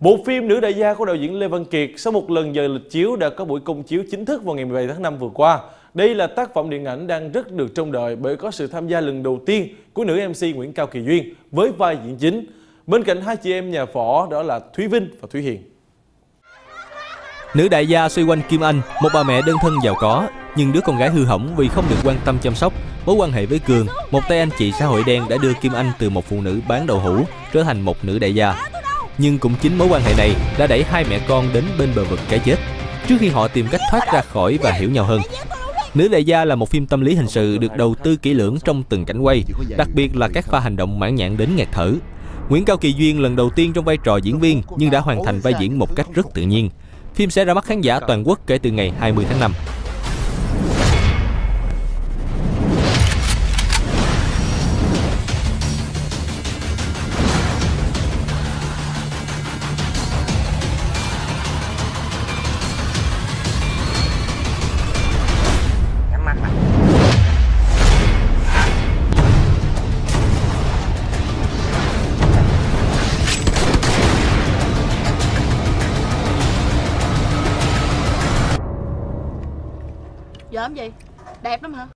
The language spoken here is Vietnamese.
Bộ phim Nữ đại gia của đạo diễn Lê Văn Kiệt sau một lần dời lịch chiếu đã có buổi công chiếu chính thức vào ngày 17 tháng 5 vừa qua. Đây là tác phẩm điện ảnh đang rất được trông đợi bởi có sự tham gia lần đầu tiên của nữ MC Nguyễn Cao Kỳ Duyên với vai diễn chính. Bên cạnh hai chị em nhà phỏ đó là Thúy Vinh và Thúy Hiền. Nữ đại gia xoay quanh Kim Anh, một bà mẹ đơn thân giàu có, nhưng đứa con gái hư hỏng vì không được quan tâm chăm sóc. Mối quan hệ với Cường, một tay anh chị xã hội đen đã đưa Kim Anh từ một phụ nữ bán đậu hũ trở thành một nữ đại gia. Nhưng cũng chính mối quan hệ này đã đẩy hai mẹ con đến bên bờ vực cái chết trước khi họ tìm cách thoát ra khỏi và hiểu nhau hơn. Nữ đại gia là một phim tâm lý hình sự được đầu tư kỹ lưỡng trong từng cảnh quay, đặc biệt là các pha hành động mãn nhãn đến nghẹt thở. Nguyễn Cao Kỳ Duyên lần đầu tiên trong vai trò diễn viên nhưng đã hoàn thành vai diễn một cách rất tự nhiên. Phim sẽ ra mắt khán giả toàn quốc kể từ ngày 20 tháng 5. Giờ làm gì? Đẹp lắm hả?